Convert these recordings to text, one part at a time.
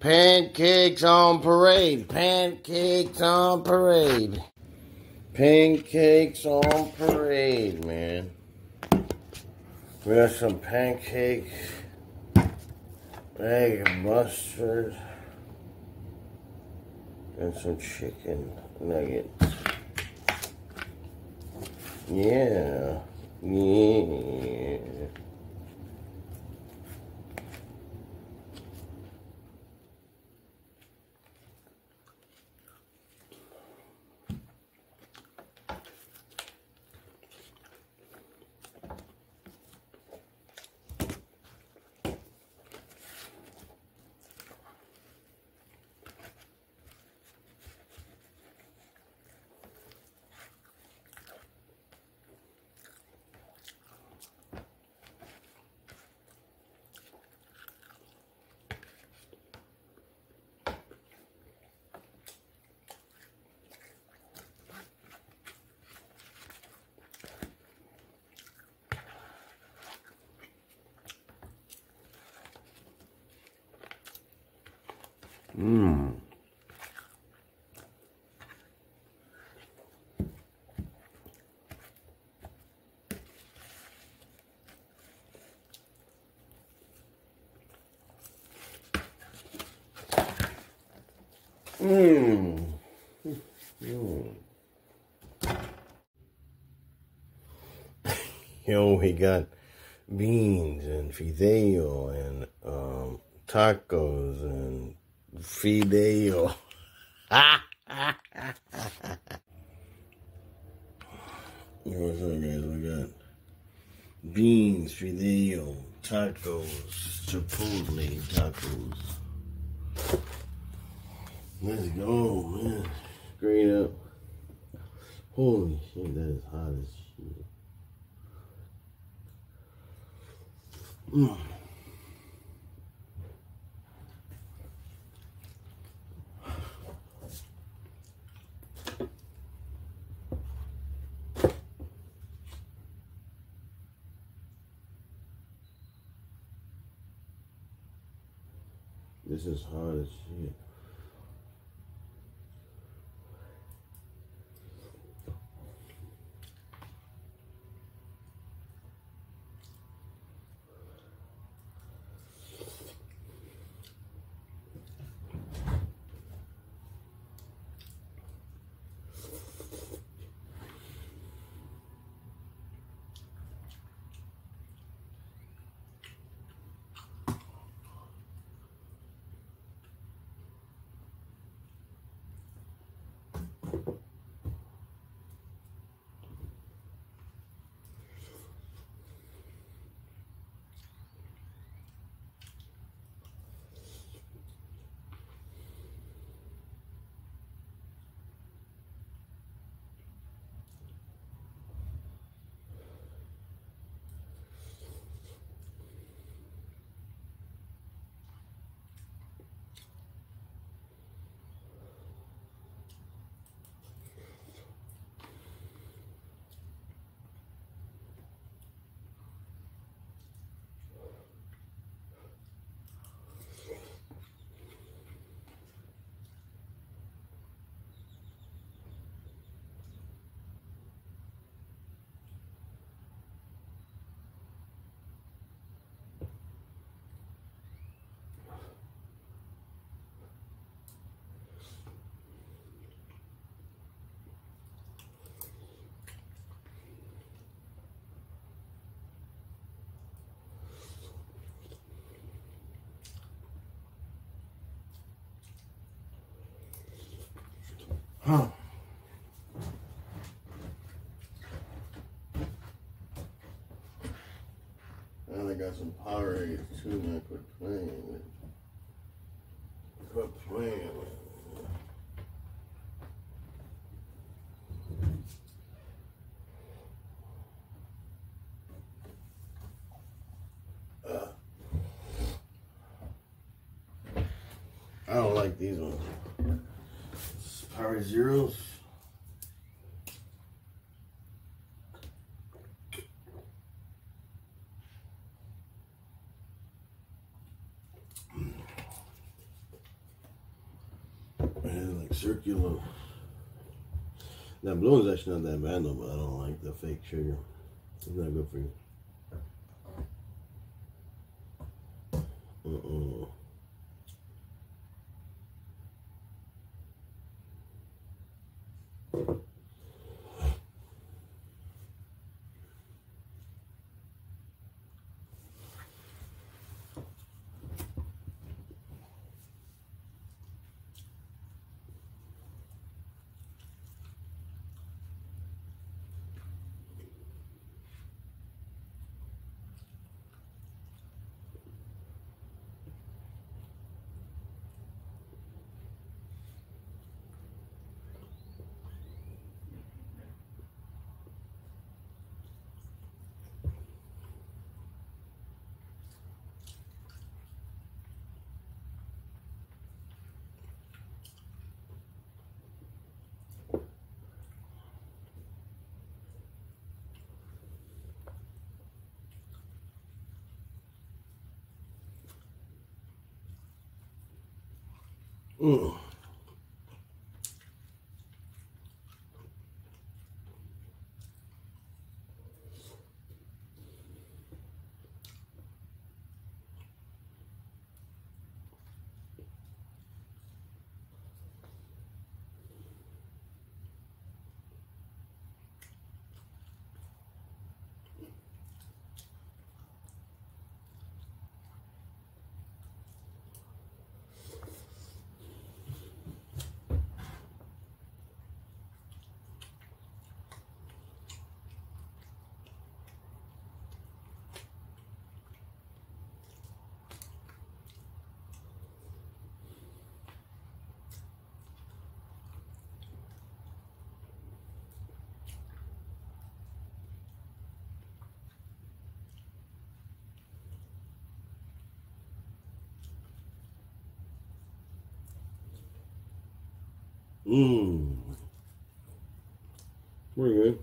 Pancakes on parade. Pancakes on parade. Pancakes on parade, man. We got some pancakes, egg and mustard, and some chicken nuggets. Yeah. Yeah. Mmm. Mmm. Mm. Yo, we got beans and fideo and um, tacos and fideo. What's up, guys? We got beans, fideo, tacos, chipotle tacos. Let's go, man. Straight up. Holy shit, that is hot as shit. Mm. This is hard as shit. Huh. And I got some Powerade too, man. Quit playing with. Quit playing with. Uh, I don't like these ones. Power Zeros. And like circular. That blue is actually not that bad though, but I don't like the fake sugar. It's not good for you. Uh-uh. Mm. Mmm. Pretty good.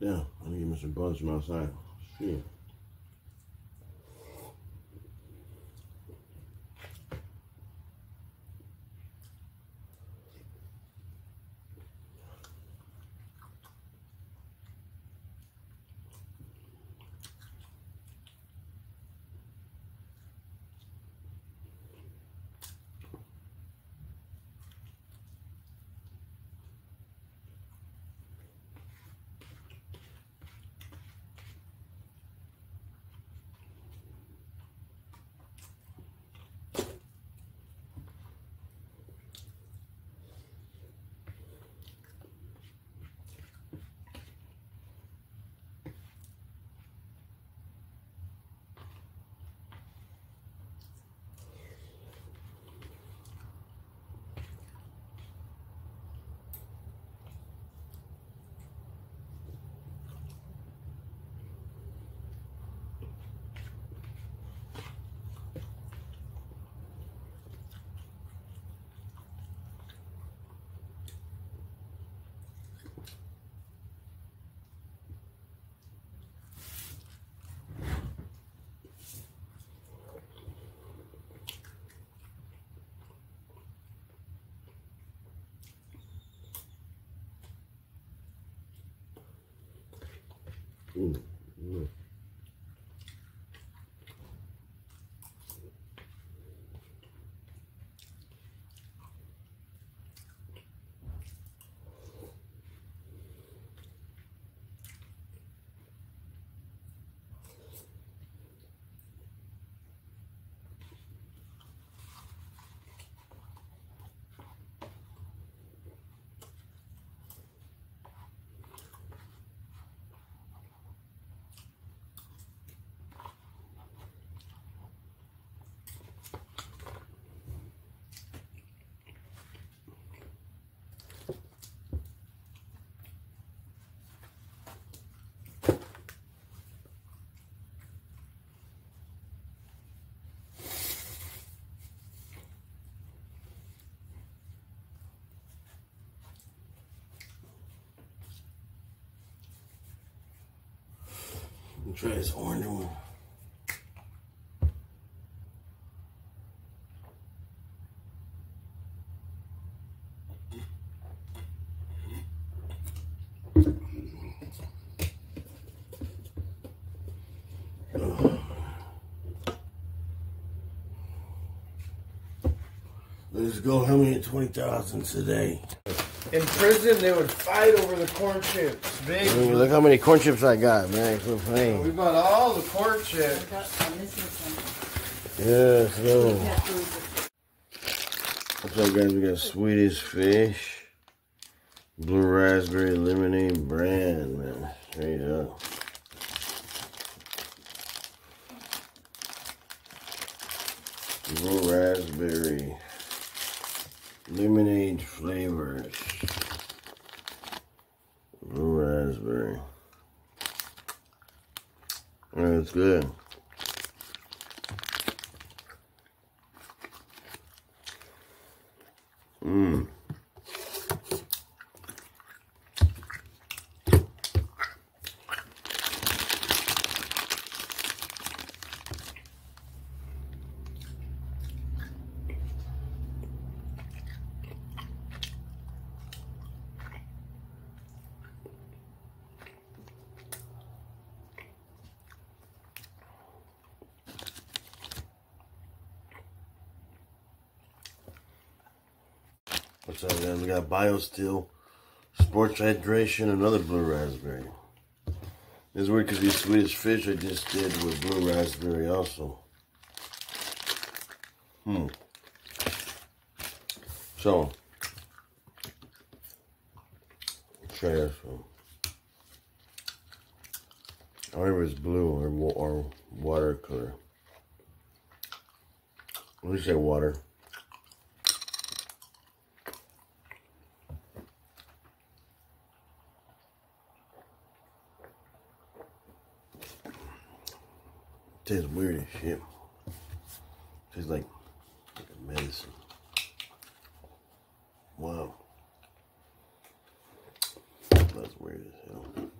Yeah, I need to get me some buns from outside. Shit. Try this orange one. Let's go. How many twenty thousand today? In prison, they would fight over the corn chips. Big. Look how many corn chips I got, man. Quit We bought all the corn chips. I got, I'm missing some. Yes, no. What's up, guys? We got Swedish fish, blue raspberry lemonade brand, man. Straight up. Blue raspberry lemonade flavors. Blue raspberry. That's good. What's up, man? We got BioSteel, Sports Hydration, another blue raspberry. It's weird because these Swedish fish I just did with blue raspberry also. Hmm. So, try this one. However, it's blue or, or watercolor. What do you say, water? Tastes weird as shit. Tastes like, medicine. Wow. That's weird as hell.